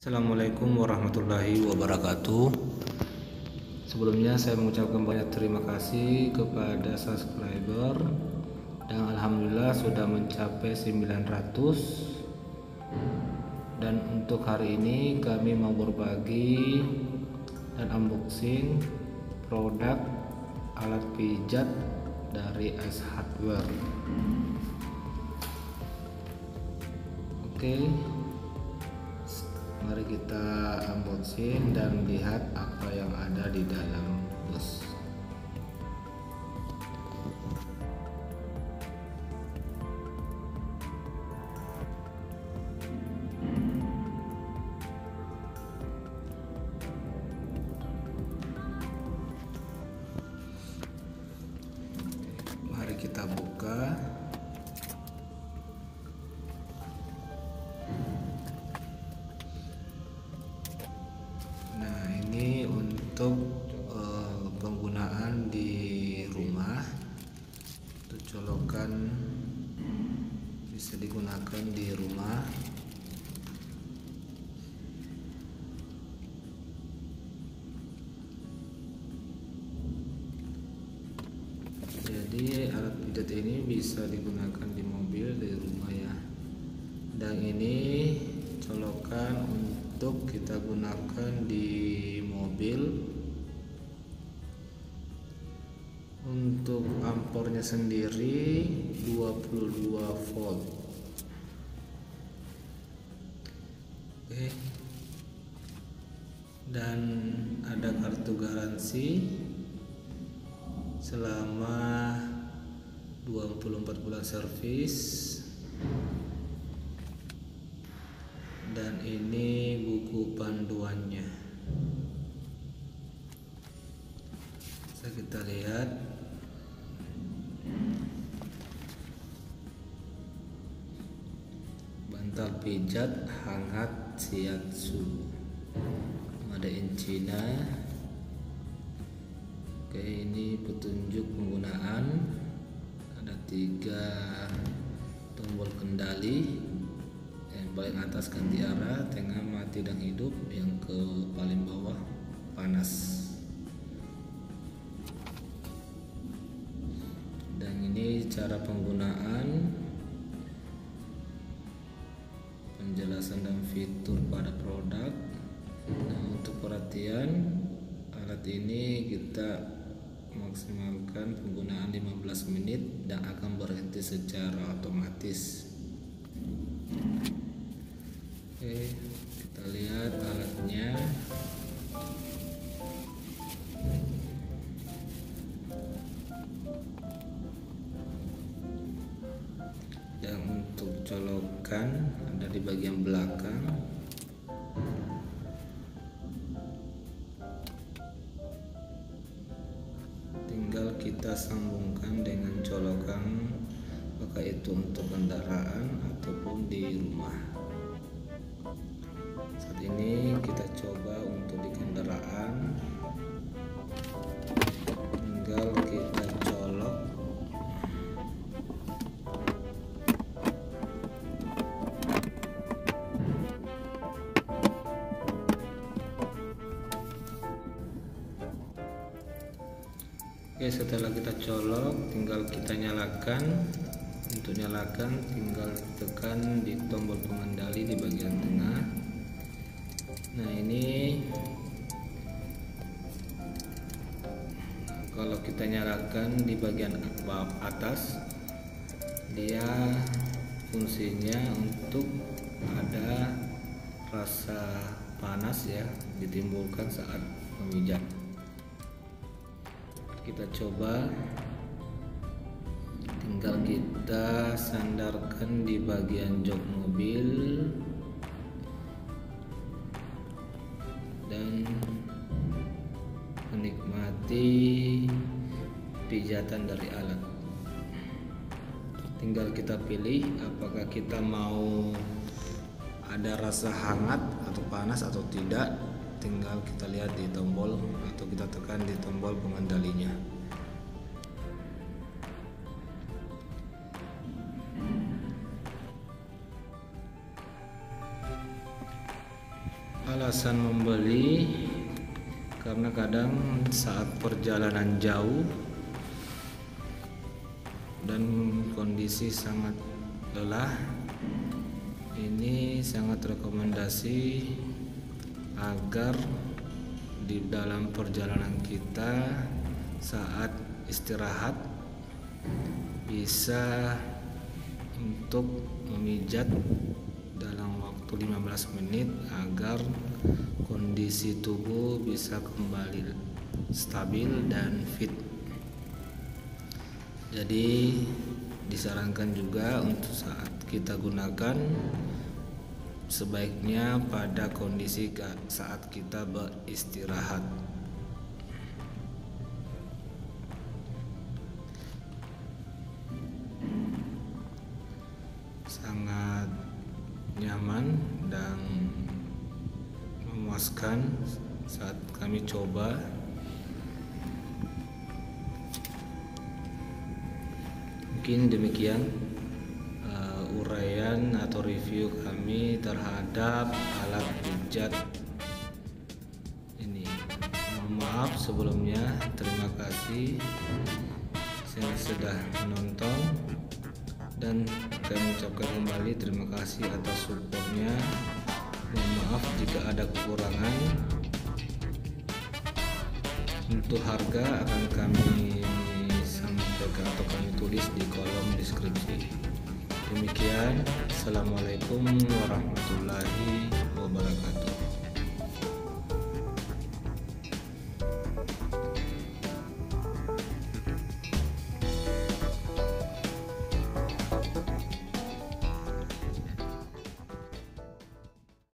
Assalamualaikum warahmatullahi wabarakatuh. Sebelumnya saya mengucapkan banyak terima kasih kepada subscriber Dan Alhamdulillah sudah mencapai 900 Dan untuk hari ini kami mau berbagi dan unboxing produk alat pijat dari S Hardware. Oke Mari kita unboxing dan lihat apa yang ada di dalam bus. Digunakan di rumah. Jadi alat pijat ini bisa digunakan di mobil di rumah ya. Dan ini colokan untuk kita gunakan di mobil untuk ampornya sendiri 22 volt oke dan ada kartu garansi selama 24 bulan servis. Dan ini buku panduannya. Bisa kita lihat bantal pijat hangat shiatsu ada in Cina. Oke ini petunjuk penggunaan. Ada tiga tombol kendali. Yang paling atas ganti arah tengah mati dan hidup. Yang ke paling bawah panas. Dan ini cara penggunaan penjelasan dan fitur pada produk nah untuk perhatian alat ini kita maksimalkan penggunaan 15 menit dan akan berhenti secara otomatis Oke, kita lihat alatnya. Kita sambungkan dengan colokan apakah itu untuk kendaraan ataupun di rumah Oke setelah kita colok tinggal kita nyalakan. Untuk nyalakan tinggal tekan di tombol pengendali di bagian tengah. Nah ini. Kalau kita nyalakan di bagian atas dia fungsinya untuk ada rasa panas ya ditimbulkan saat memijat kita coba. Tinggal kita sandarkan di bagian jok mobil. Dan menikmati pijatan dari alat. Tinggal kita pilih apakah kita mau ada rasa hangat atau panas atau tidak. Tinggal kita lihat di tombol atau kita tekan di tombol pengendalinya. Alasan membeli karena kadang saat perjalanan jauh dan kondisi sangat lelah ini sangat rekomendasi agar di dalam perjalanan kita saat istirahat bisa untuk memijat dalam waktu 15 menit agar kondisi tubuh bisa kembali stabil dan fit. Jadi disarankan juga untuk saat kita gunakan sebaiknya pada kondisi saat kita beristirahat. Sangat nyaman dan memuaskan saat kami coba. Mungkin demikian uraian atau review kami terhadap alat pijat ini. Mohon maaf sebelumnya. Terima kasih yang sudah menonton dan kami ucapkan kembali terima kasih atas supportnya. Mohon maaf jika ada kekurangan. Untuk harga akan kami sampaikan atau kami tulis di kolom deskripsi. Demikian, Assalamualaikum warahmatullahi wabarakatuh.